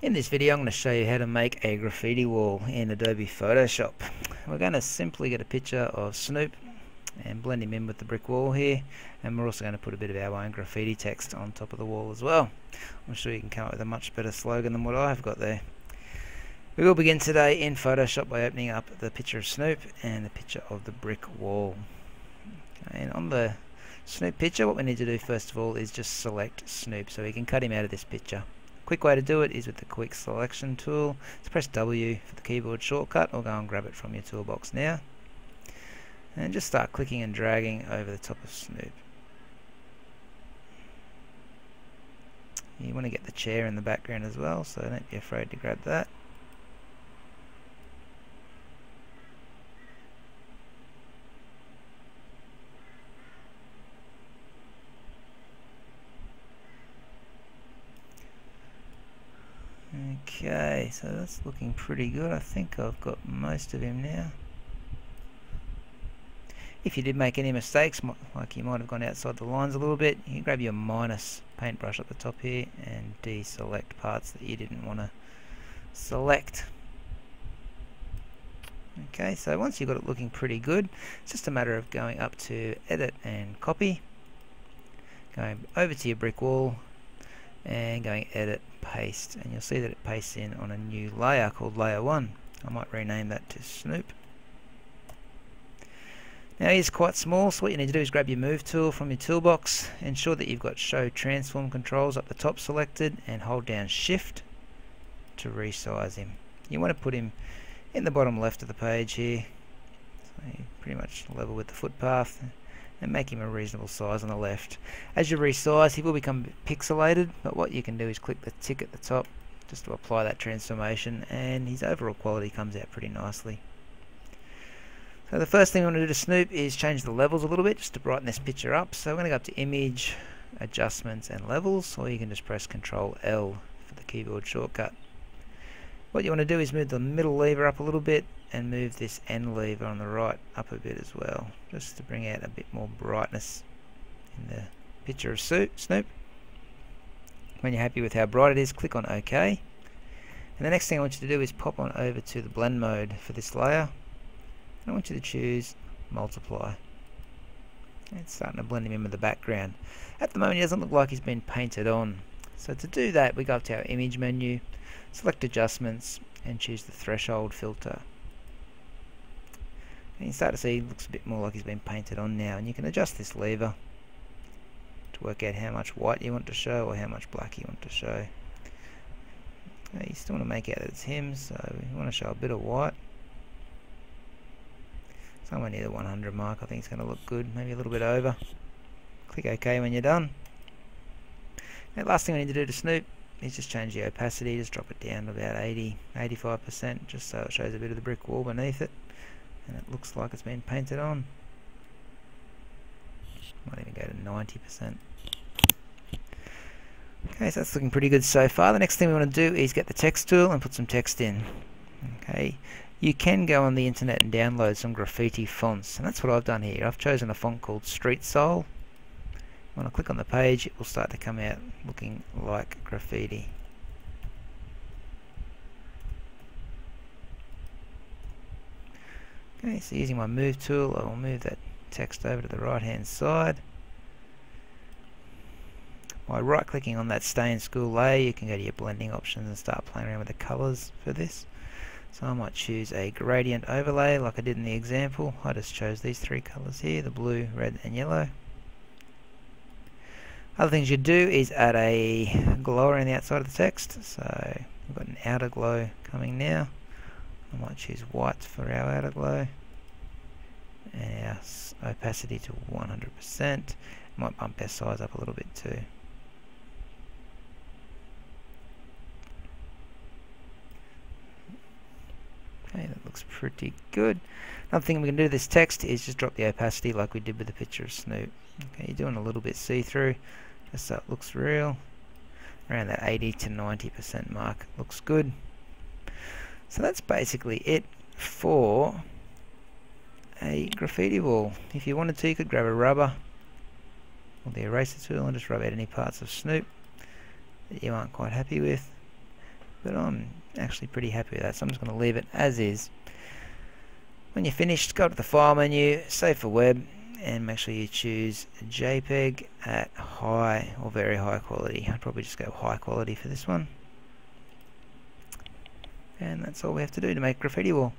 In this video I'm going to show you how to make a graffiti wall in Adobe Photoshop. We're going to simply get a picture of Snoop and blend him in with the brick wall here and we're also going to put a bit of our own graffiti text on top of the wall as well. I'm sure you can come up with a much better slogan than what I've got there. We will begin today in Photoshop by opening up the picture of Snoop and the picture of the brick wall. And on the Snoop picture what we need to do first of all is just select Snoop so we can cut him out of this picture. Quick way to do it is with the quick selection tool. Just press W for the keyboard shortcut or go and grab it from your toolbox now. And just start clicking and dragging over the top of Snoop. You want to get the chair in the background as well, so don't be afraid to grab that. Okay, so that's looking pretty good. I think I've got most of him now. If you did make any mistakes, like you might have gone outside the lines a little bit, you grab your minus paintbrush at the top here and deselect parts that you didn't want to select. Okay, so once you've got it looking pretty good, it's just a matter of going up to Edit and Copy, going over to your brick wall, and going edit paste and you'll see that it pastes in on a new layer called layer 1 I might rename that to Snoop. Now he's quite small so what you need to do is grab your move tool from your toolbox ensure that you've got show transform controls up the top selected and hold down shift to resize him. You want to put him in the bottom left of the page here. So pretty much level with the footpath and make him a reasonable size on the left. As you resize he will become pixelated but what you can do is click the tick at the top just to apply that transformation and his overall quality comes out pretty nicely. So the first thing we want to do to Snoop is change the levels a little bit just to brighten this picture up. So we're going to go up to Image, Adjustments and Levels or you can just press Control L for the keyboard shortcut. What you want to do is move the middle lever up a little bit and move this end lever on the right up a bit as well just to bring out a bit more brightness in the picture of Snoop. When you're happy with how bright it is click on OK. And the next thing I want you to do is pop on over to the blend mode for this layer. And I want you to choose multiply. It's starting to blend him in with the background. At the moment he doesn't look like he's been painted on. So to do that we go up to our image menu select adjustments and choose the threshold filter and you start to see it looks a bit more like he's been painted on now and you can adjust this lever to work out how much white you want to show or how much black you want to show. Now you still want to make out that it's him so you want to show a bit of white. Somewhere near the 100 mark I think it's going to look good maybe a little bit over. Click OK when you're done. Now last thing I need to do to Snoop is just change the opacity just drop it down to about 80 85% just so it shows a bit of the brick wall beneath it and it looks like it's been painted on. Might even go to 90%. Okay, so that's looking pretty good so far. The next thing we want to do is get the text tool and put some text in. Okay, you can go on the internet and download some graffiti fonts, and that's what I've done here. I've chosen a font called Street Style. When I click on the page, it will start to come out looking like graffiti. Okay, so using my move tool, I will move that text over to the right hand side. By right clicking on that stay in school layer, you can go to your blending options and start playing around with the colours for this. So I might choose a gradient overlay like I did in the example. I just chose these three colours here, the blue, red and yellow. Other things you do is add a glow around the outside of the text. So we've got an outer glow coming now. I might choose white for our outer glow. And our opacity to 100% might bump our size up a little bit too. Okay that looks pretty good. Another thing we can do to this text is just drop the opacity like we did with the picture of Snoop. Okay you're doing a little bit see-through. Just so it looks real. Around that 80 to 90% mark looks good so that's basically it for a graffiti wall. If you wanted to, you could grab a rubber or the eraser tool and just rub out any parts of Snoop that you aren't quite happy with. but I'm actually pretty happy with that so I'm just going to leave it as is when you're finished go to the file menu save for web and make sure you choose JPEG at high or very high quality I'd probably just go high quality for this one and that's all we have to do to make graffiti wall